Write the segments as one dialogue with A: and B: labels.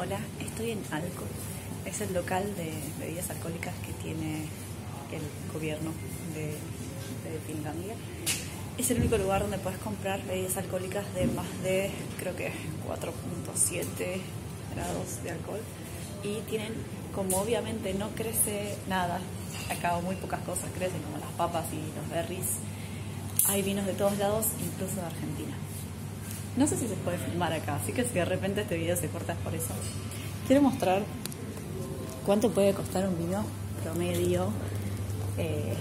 A: Hola, estoy en Alco. Es el local de bebidas alcohólicas que tiene el gobierno de, de Finlandia. Es el único lugar donde puedes comprar bebidas alcohólicas de más de, creo que 4.7 grados de alcohol. Y tienen, como obviamente no crece nada, acá muy pocas cosas crecen, como las papas y los berries. Hay vinos de todos lados, incluso de Argentina. No sé si se puede filmar acá, así que si de repente este video se corta es por eso. Quiero mostrar cuánto puede costar un vino promedio, eh,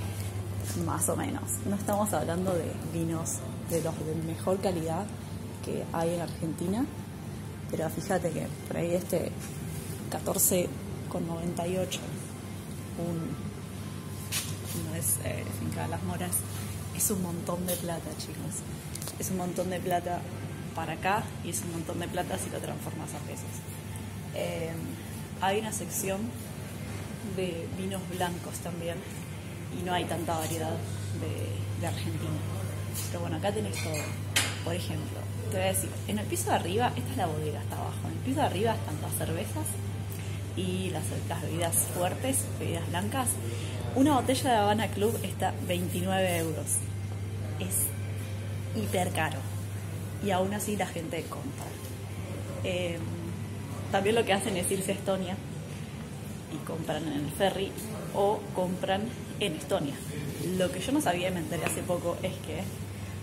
A: más o menos. No estamos hablando de vinos de los de mejor calidad que hay en Argentina, pero fíjate que por ahí este 14,98, un, no es eh, Finca de las Moras, es un montón de plata, chicos. Es un montón de plata para acá y es un montón de plata si lo transformas a pesos. Eh, hay una sección de vinos blancos también y no hay tanta variedad de, Argentina. Pero bueno, acá tenés todo. Por ejemplo, te voy a decir, en el piso de arriba, esta es la bodega, está abajo. En el piso de arriba están las cervezas y las, las bebidas fuertes, bebidas blancas. Una botella de Habana Club está 29 euros. Es hiper caro y aún así la gente compra. Eh, también lo que hacen es irse a Estonia y compran en el ferry o compran en Estonia. Lo que yo no sabía y me hace poco es que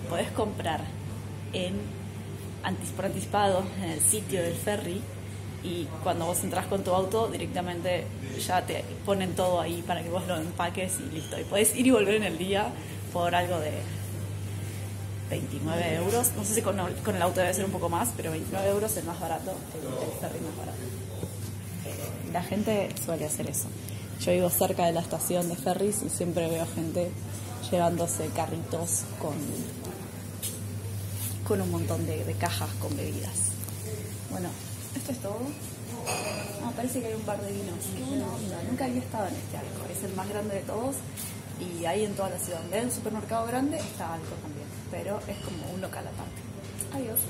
A: podés comprar en por anticipado en el sitio del ferry y cuando vos entras con tu auto directamente ya te ponen todo ahí para que vos lo empaques y listo. Y podés ir y volver en el día por algo de 29 euros. No sé si con, el auto debe ser un poco más, pero 29 euros el más barato, el, ferry más barato. Eh, la gente suele hacer eso. Yo vivo cerca de la estación de ferries y siempre veo gente llevándose carritos con, con un montón de, cajas con bebidas. Bueno, esto es todo. Ah, parece que hay un par de vinos. Nunca había estado en este alcohol. Es el más grande de todos y hay en toda la ciudad. Donde hay un supermercado grande está algo también, pero es como un local aparte. Adiós.